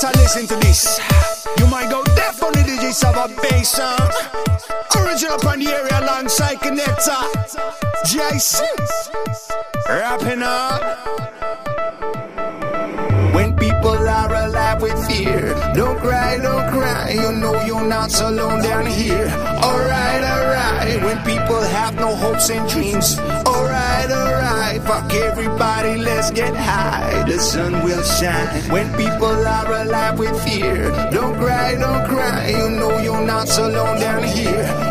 better listen to this. You might go deaf on the digits of a bass sound. Original area alongside Connect-R. JC. Rapping up. When people are alive with fear, don't cry, don't cry. You know you're not alone down here. Alright, alright. When people have no hopes and dreams, alright, alright. Fuck everybody, let's get high. The sun will shine. When people are alive with fear, don't cry, don't cry. You know you're not so alone down here.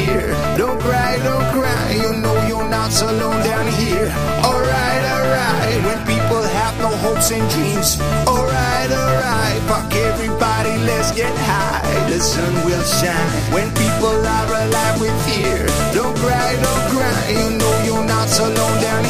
Fear, don't cry, don't cry. You know you're not so alone down here. Alright, alright. When people have no hopes and dreams, alright, alright. Fuck everybody, let's get high. The sun will shine. When people are alive with fear, don't cry, don't cry. You know you're not so alone down here.